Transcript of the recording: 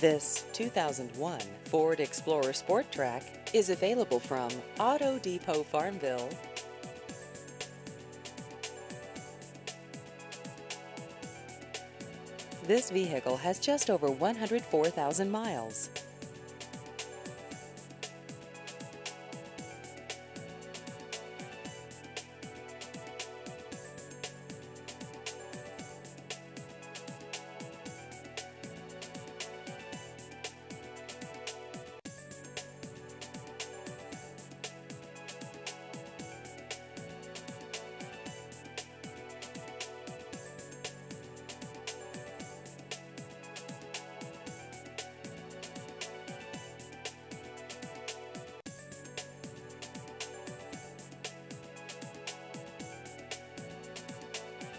This 2001 Ford Explorer Sport Trac is available from Auto Depot Farmville. This vehicle has just over 104,000 miles.